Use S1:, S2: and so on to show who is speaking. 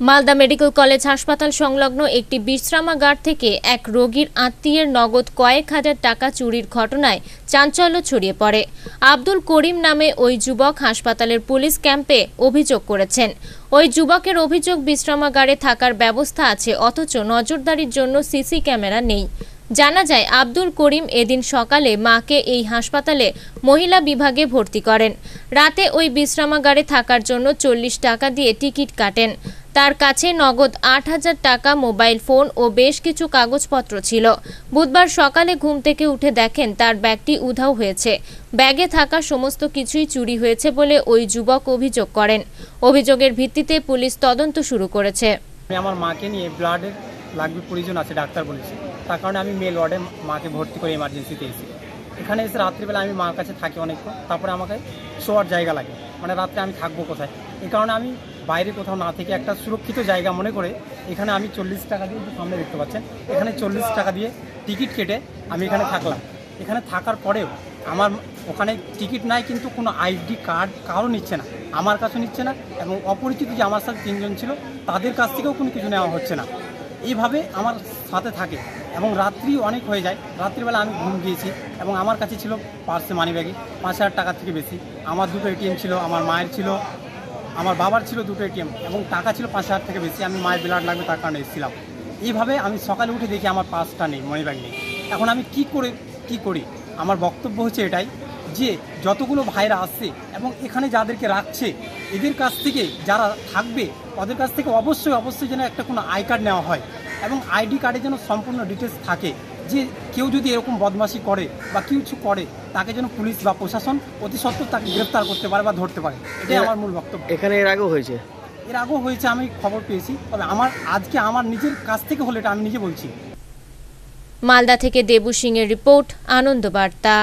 S1: Malda medical college হাসপাতাল সংলগ্ন একটি বিশ্রামাগার থেকে এক রোগীর আত্মীয়ের নগদ কয়েক হাজার টাকা চুরির ঘটনায় চাঞ্চল্য ছড়িয়ে পড়ে। আব্দুল করিম নামে ওই যুবক হাসপাতালের পুলিশ ক্যাম্পে অভিযোগ করেছেন। ওই যুবকের অভিযোগ, বিশ্রামাগারে থাকার ব্যবস্থা আছে, অথচ নজরদারির জন্য সিসি ক্যামেরা নেই। জানা যায়, আব্দুল করিম এদিন সকালে মাকে এই হাসপাতালে মহিলা বিভাগে ভর্তি করেন। রাতে ওই বিশ্রামাগারে থাকার জন্য চল্লিশ টাকা দিয়ে টিকিট কাটেন। তার কাছে নগদ আট হাজার টাকা, মোবাইল ফোন ও বেশ কিছু কাগজপত্র ছিল। বুধবার সকালে ঘুম থেকে উঠে দেখেন তার ব্যাগটি উধাও হয়েছে। ব্যাগে থাকা সমস্ত কিছুই চুরি হয়েছে বলে ওই যুবক অভিযোগ করেন। অভিযোগের ভিত্তিতে পুলিশ তদন্ত শুরু করেছে।
S2: আমি আমার মাকে নিয়ে ব্লাডের লাগবে প্রয়োজন আছে, ডাক্তার বলেছে। তার কারণে আমি মেল ওয়ার্ডে মাকে ভর্তি করে এমার্জেন্সিতে এসেছি। এখানে এসে রাত্রিবেলা আমি মার কাছে থাকি অনেকক্ষণ, তারপরে আমাকে শোয়ার জায়গা লাগে। মানে রাত্রে আমি থাকব কোথায়? এই কারণে আমি বাইরে কোথাও না থেকে একটা সুরক্ষিত জায়গা মনে করে এখানে আমি চল্লিশ টাকা দিয়ে সামনে দেখতে পাচ্ছেন, এখানে চল্লিশ টাকা দিয়ে টিকিট কেটে আমি এখানে থাকলাম। এখানে থাকার পরেও আমার ওখানে টিকিট নাই কিন্তু কোনো আইডি কার্ড কারও নিচ্ছে না, আমার কাছে নিচ্ছে না এবং অপরিচিত যে আমার সাথে তিনজন ছিল তাদের কাছ থেকেও কোনো কিছু নেওয়া হচ্ছে না। এইভাবে আমার সাথে থাকে এবং রাত্রি অনেক হয়ে যায়, রাত্রিবেলা আমি ঘুম গিয়েছি এবং আমার কাছে ছিল পার্সে মানি ব্যাগে পাঁচ হাজার টাকার থেকে বেশি। আমার দুটো এটিএম ছিল, আমার মায়ের ছিল আমার বাবার ছিল দুটো এটিএম এবং টাকা ছিল পাঁচ হাজার থেকে বেশি। আমি মায়ের ব্লাড লাগবে তার কারণে এসেছিলাম। এইভাবে আমি সকালে উঠে দেখি আমার পার্সটা নেই মানি ব্যাগ নেই। এখন আমি কি করে, কি করি? আমার বক্তব্য হচ্ছে এটাই যে, যতগুলো ভাইরা আসছে এবং এখানে যাদেরকে রাখছে, এদের কাছ থেকে যারা থাকবে, ওদের কাছ থেকে অবশ্যই অবশ্যই যেন একটা কোনো আই কার্ড নেওয়া হয় এবং আইডি কার্ডে যেন সম্পূর্ণ ডিটেলস থাকে। যে কেউ যদি এরকম বদমাশি করে বা কিছু করে তাকে যেন পুলিশ বা প্রশাসন অতি সত্ত্বর তাকে গ্রেফতার করতে পারে বা ধরতে পারে। এটাই আমার মূল বক্তব্য।
S3: এখানে এর আগেও হয়েছে?
S2: এর আগেও হয়েছে আমি খবর পেয়েছি। তবে আমার আজকে আমার নিজের কাছ থেকে হলে এটা আমি নিজে বলছি।
S1: মালদা থেকে দেবু সিং এর রিপোর্ট আনন্দ বার্তা।